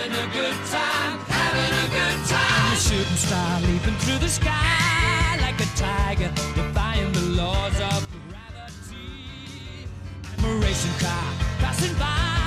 having a good time, having a good time. I'm a shooting star leaping through the sky like a tiger, defying the laws of gravity. I'm a racing car passing by.